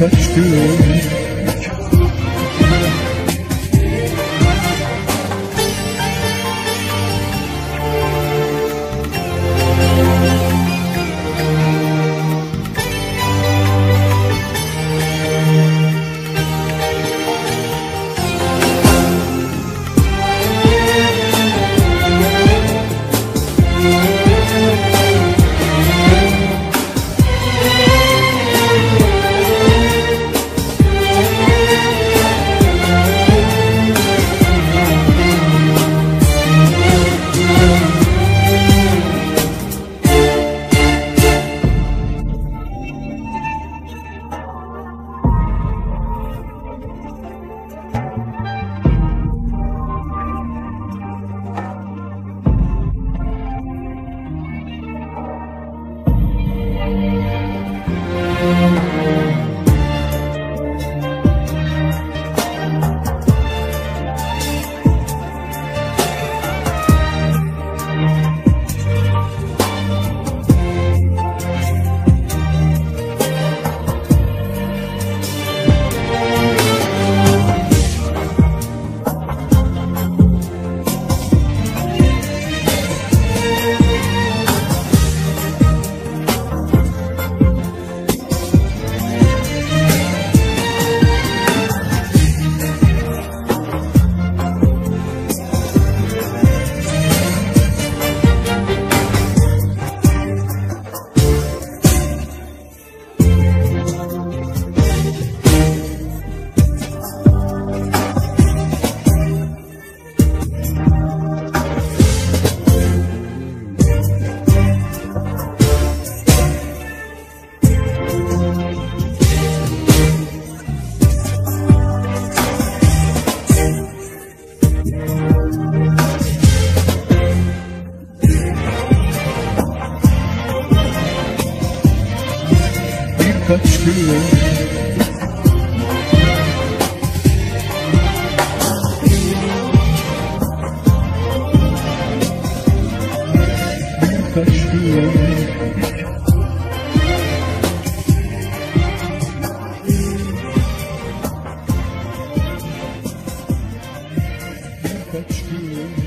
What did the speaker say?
touch through birkaç gün birkaç gün kaç gün